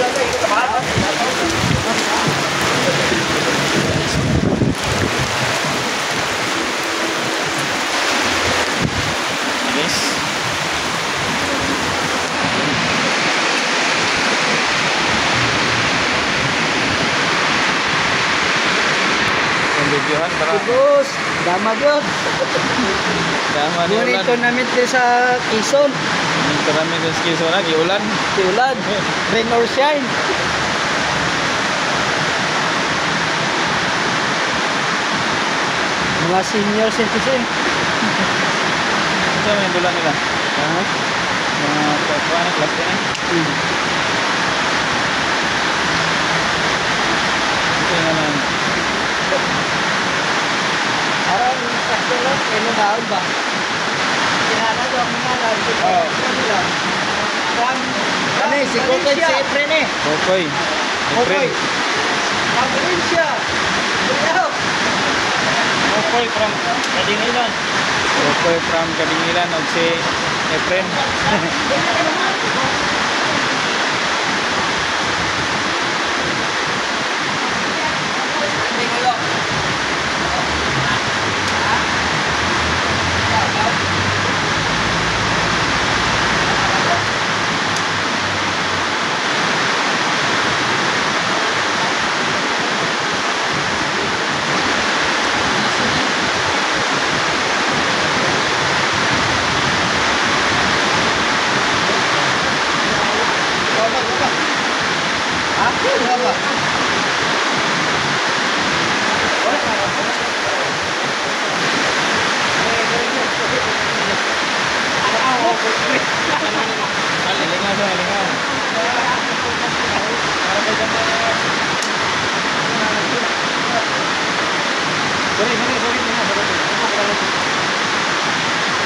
Yung videohan para Bus, damag yun. dama ni ulan. tournament din sa Quezon. Dito kami sa skills wala, di ulan. Si Ulan. Rain or shine. Mga senior citizen. Sa may dulan nila. Ha? Mga kuha na class din. Hmm. Ito yung naman. Parang sakto lang. Kailan daon ba? Ang mga lagi. Oo. From, ano eh, si Kokoy si Efren eh. Kokoy. Kokoy. Efren. Magaling siya. Kuyaw. Kokoy from Kadingilan. Kokoy from Kadingilan og si Efren. Berapa?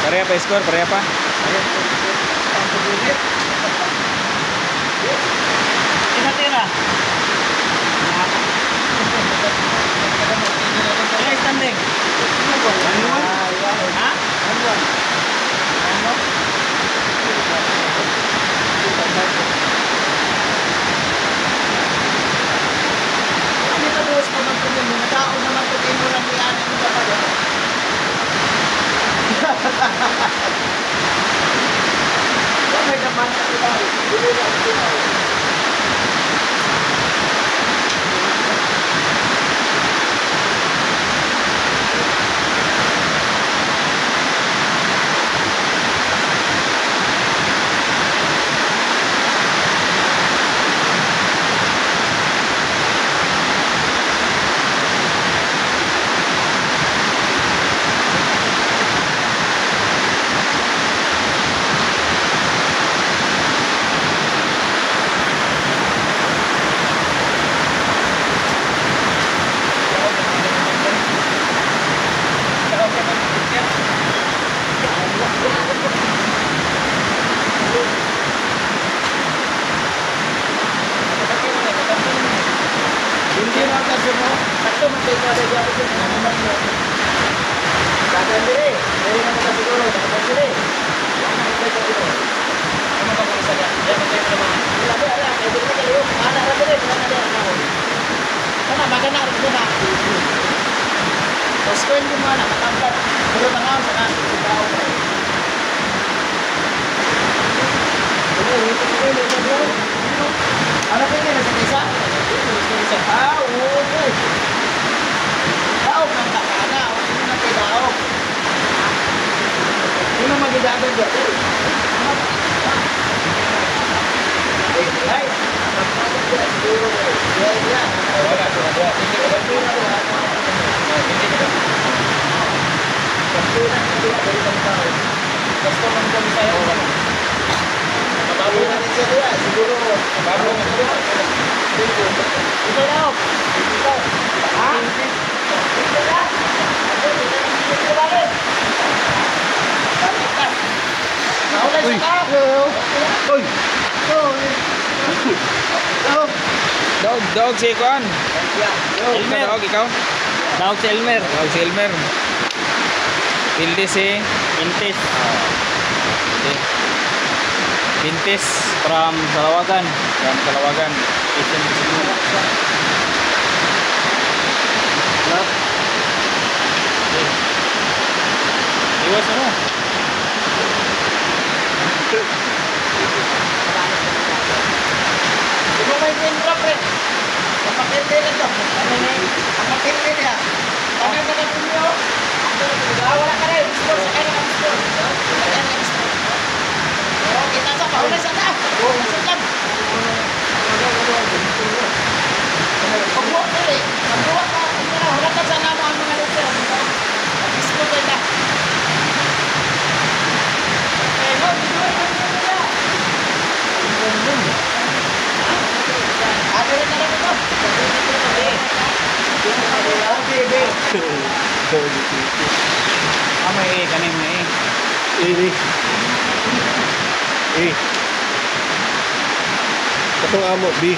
Korea skor? berapa? Yan ang iba pa doon. Bakit naman sa iba? Hindi lang sila. Hindi na kasi mo. Sakto man kayo kada diyan ko sa mga mga. Kada dire. Dili na maka siguro. Kada dire. Ano ba kung isa yan? Yan ang kayo naman. Wala ba ala. Kaya dire kayo. Ana ako. Kana magana rin ko na. Tapos ko hindi mo na katangkat. Pero tangaw sa kan. Tao pa. Ano pa yun? Sa isa? Ah, okay. Daog ng takana. O sino na kay daog? Sino magidagod dyan? Ay. Yeah, yeah. Gusto man kami sa'yo. Mababaw na rin siya diya. Siguro. Mababaw na rin siya. Ito daw. Ito. Ha? Ito na. Ito na rin. Bakit Uy. sa ka. Uy! Dog. Dog, dog si. Dog. Elmer. Dog, ikaw? Dog si Elmer. Dog si Elmer. Pilde si Intis. Pintis from Salawagan. Asian Fishing. Okay. Iwas ano? Kapakilin na to. Ano ni? Kapakilin niya. Ano ka na pinyo? Ah, wala ka rin. Score, sakay na kami score. Sakay na kami score. Oh, kita sa paula sa ta. Oh, masukap. Pagbuhat ko rin. Pagbuhat ka. Wala ka sa nama ang mga lupa. Pag-score ko ito. Eh, no, dito ay pagbuhat ko Ano rin na lang ito? Ah, may A. Kanin may A. Eh, eh. Eh. Katong amo, B.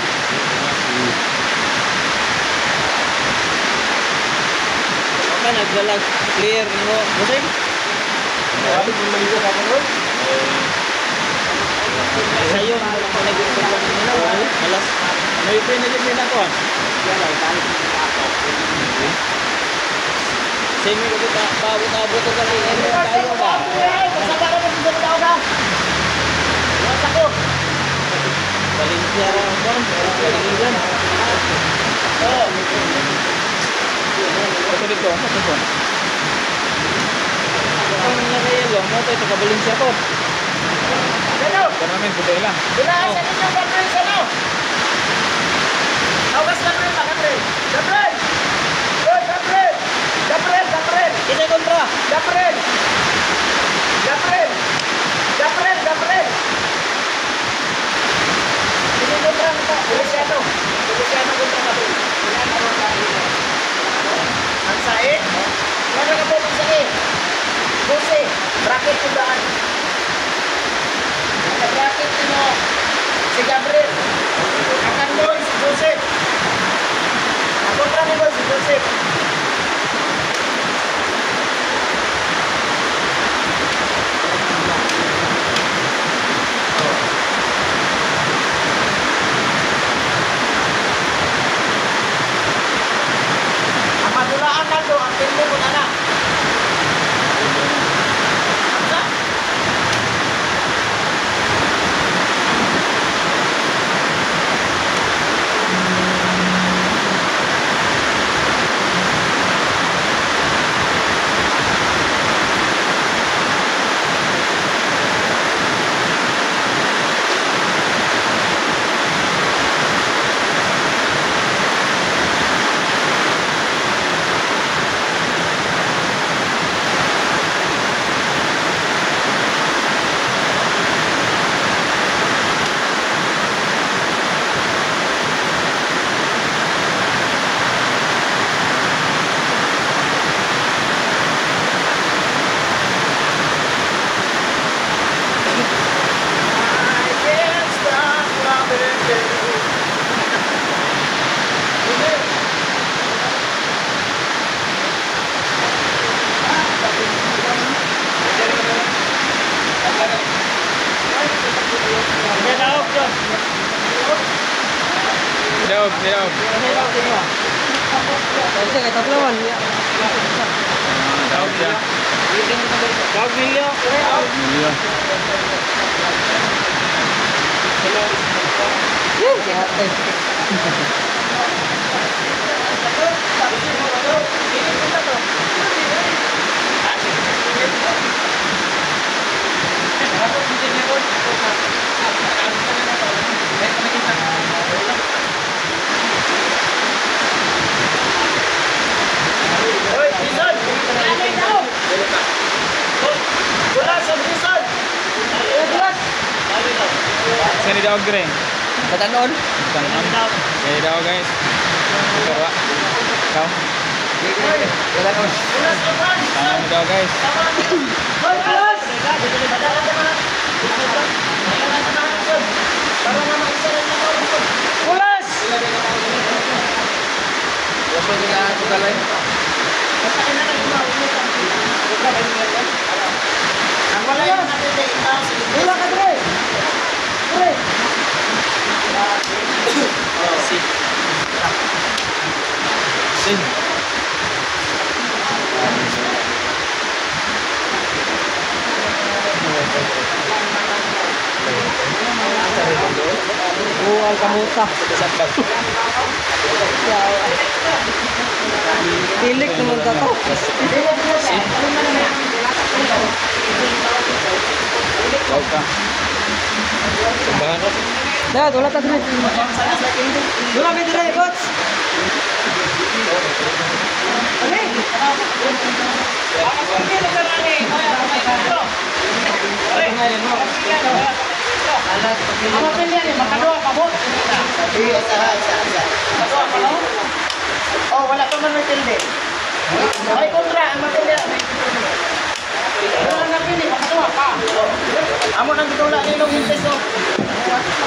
Okay, naglalag clear mo. Busing? Sabi kung maligo ka mo, Sa'yo, nag-iipon nila. Alas. May pinagin din ako. ah. Same ko kita, pabot-abot ko kali. Ano tayo ba? Magsabara mo sa tao ka. Iwas ako. Valencia lang ako. Valencia. Oo. Ito dito. Ito dito. Ang nakayalo, mo tayo taga Valencia ko. Ano? Tournament, buday lang. Bilaan sa ninyo, Gabriel, ano? Tawas Gabriel, Gabriel. Gabriel! Oy, Gabriel! Gabriel, Gabriel! Kita kontra. Gabriel! Gabriel! Gabriel, Gabriel! Kita kontra nito. Feliciano. Feliciano kontra Gabriel. Ang said? Ano ka po ng said? Jose, bracket ko daan. Nag-bracket mo si Gabriel. Yun, si ate. Bison! Nanay daw! Kaya daog guys. Sa Bison! Tanan ni daog guys. Na Bulas! Gusto nila ako talay. Ang wala yung natin sa Wala ka, Dre! Dre! Si. Si. Oo, ang kamuta. Tilik naman ka to. Tawag ka. Sambahan ka. Dad, wala ta dire. Wala ka dire, coach. Iya, isa, isa, isa. Oh, wala pa man may tilde. May kontra, ang matilde. Wala na pili, makatuwa pa. Amo nang gitula ni Long Hintes, oh.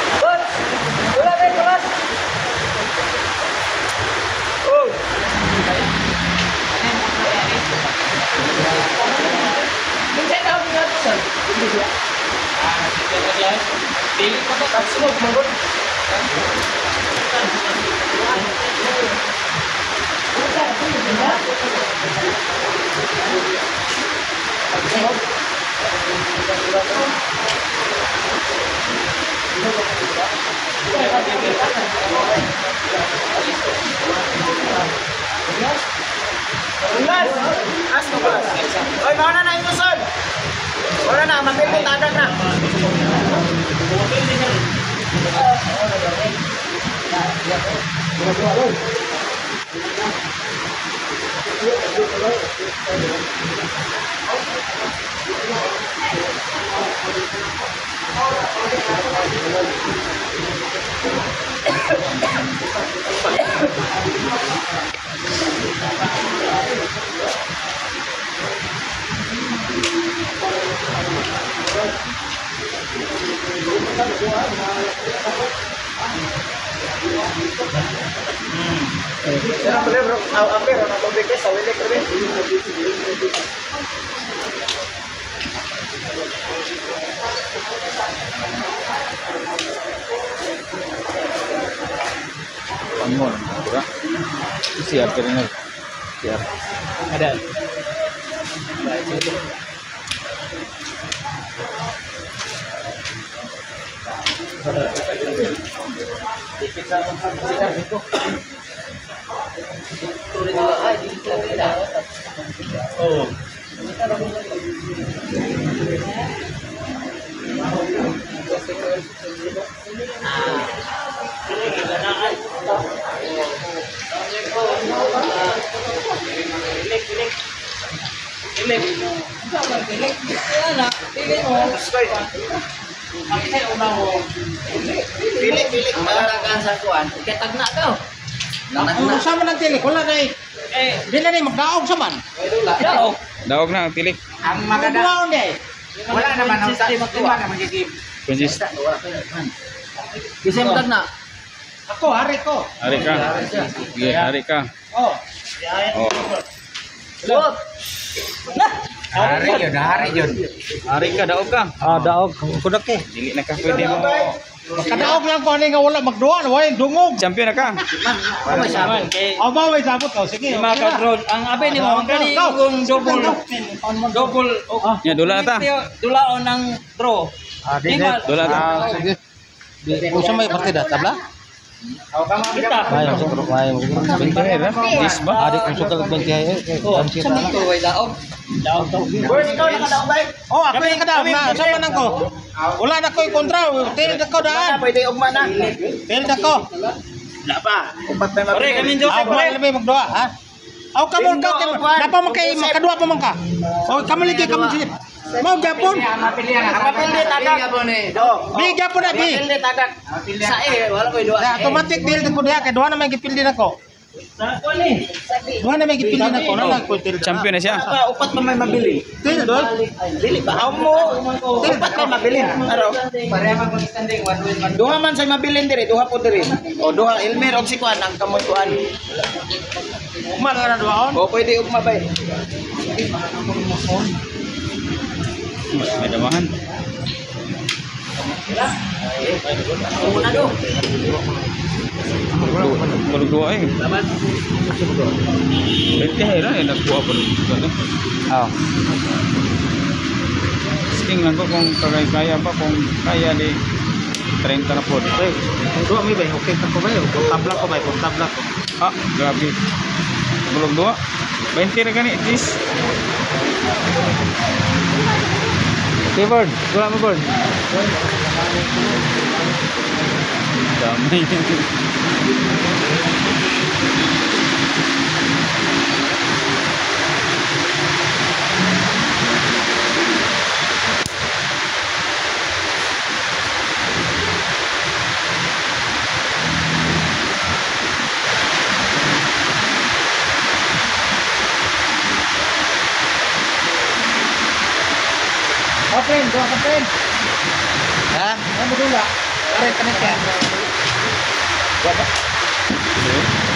Coach. Wala kayo, coach. Minsan na ako nga, sir. Pili ko to. Sunod, mangod. Ulas! As mo ba? Nah, beliau, apa yang nak topiknya? Soalnya dia kerja. Na. Sino pala bro? Aw, ampere, na tubig eh, sa wilik rin. Pangmon. Pura. Siap ka rin na. Siap. Ada. Oh. Pili, pili. Marakan sa kuan. Ketag na ka. Ang sama ng tilik, wala na eh. Di na ni magdaog sa man. Daog. Daog na ang tilik. Ang Maganda. Magdaog na eh. Wala naman ang sa lima na magiging. Kunjis. Bisa mo na. Ako, hari ko. Hari ka. Sige, hari ka. Oh. Oh. Look. Hari yun, hari yun. Hari ka, daog ka. Ah, daog. Kudak eh. Dili na ka pwede mo. Makadaog lang ko ani nga wala magduwa, wala dungog. Champion na ka. Ano sa Kay Oh, ba way sabot ko. Sige. lima ka drone. Ang abi ni mo kani kung double double oh, Ya, dula na ta. dulaon ng draw. Ah. Dula na ta. Ah, sige. Kung sa may partida, tabla? Aw ka mabita. Ay, siguro kaya mo. Bintay ra. Is ba? Adik kung suka nagbenti ay. Oh, sa to way daog. Daog to. Boy, ikaw nakadaog ba? Oh, ako yung kadaog na. Sa man ko. Wala na ko kontra. Til na ko daan. pwede ugma na. Til na ko. Wala pa. Pare kami mapili. Ako labi magduwa, ha? Aw kamo ka napa mo kay makadua pa man ka. O kamo lagi kamo silip. Mau Japon. Ang mapili tagat. Do. Bi Japon na bi. Mapili tagat. Sa eh, wala ko dua. Na automatic deal ko diha kay duha na may gipildi nako. Duha na may gipildi nako na lang ko til. Champion na siya. Pa, upat pa may mabili. Til doy. Dili ba? Amo mo. Upat pa mabili. Araw. Duha man sa mabilin diri, duha po diri. O duha Elmer og si Kuan ang kamoy Kuan. Uma na duhaon. O pwede ugma bay. Damahan. Una do. Balog dua eh. Nak buat balog dua. Oh. Sting lang ko kung kaya kaya pa kung kaya di 30 na po. Okay. Kung dua may bay, okay ka ko ba yun? Kung tabla ko bay, kung tabla ko. Ah, grabe. Dua. 20 na gani, please. Okay, Bird. Wala mo, Bird. Damay. Oh, friend. Dua ka, friend. Ha? Ano dula? Aray ka na siya.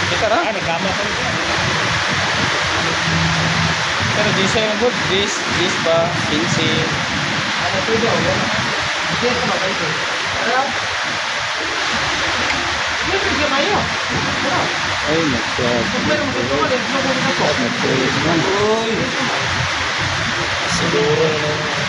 Kita ra. Ay, nagkama ko rin. Pero di siya yung good. This, this ba? 15. Ano ito daw? Hindi ka ba ito? Ano? Hindi ka siya mayo. Ano? Ay, nagsa- Kung meron mo ito, wala. Ano mo ito? nag-praise man. Uy. Siguro na.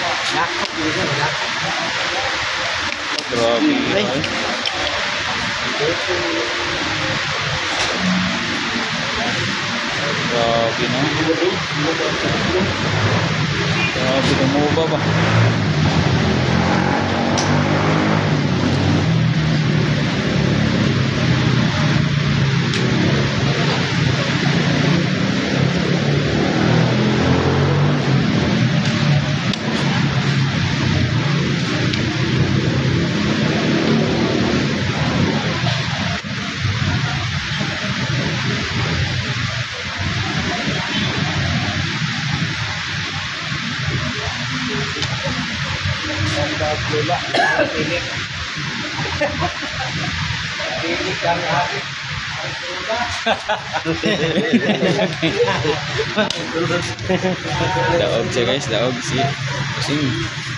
Karon mahuman. Stress eh. Grabe. Ay. Grabe na. Grabe tumuba ba? Daog siya guys, daog si Kusing.